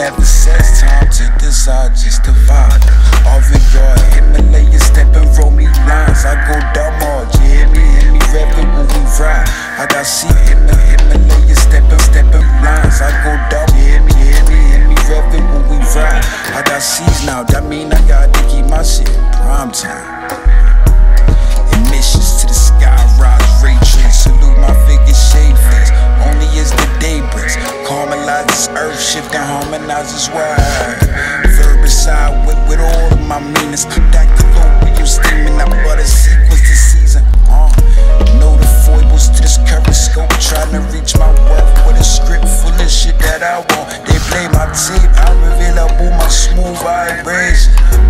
never says time to decide, just to vibe. All regard, Himalaya step and roll me lines. I go dumb hard, you hear me? Hear me revving when we ride. I got see Himalaya, Himalaya step and step and lines. I go dumb, you hear me? Hear me? Hear me revving when we ride. I got C's now, that mean I got to keep my shit prime time. Caramelize earth, shift and harmonizes wide. Verbicide with, with all of my meanings. That colloquial steaming, I a sequence to season. Uh, know the foibles to this current scope. Trying to reach my worth with a script full of shit that I want. They play my tape, I reveal up all my smooth vibration. Boom, boom, bass.